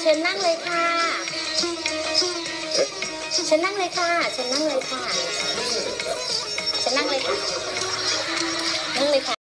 เชิญนั่งเลยค่ะ เชิญนั่งเลยค่ะ เชิญนั่งเลยค่ะ เชิญนั่งเลยค่ะ นั่งเลยค่ะ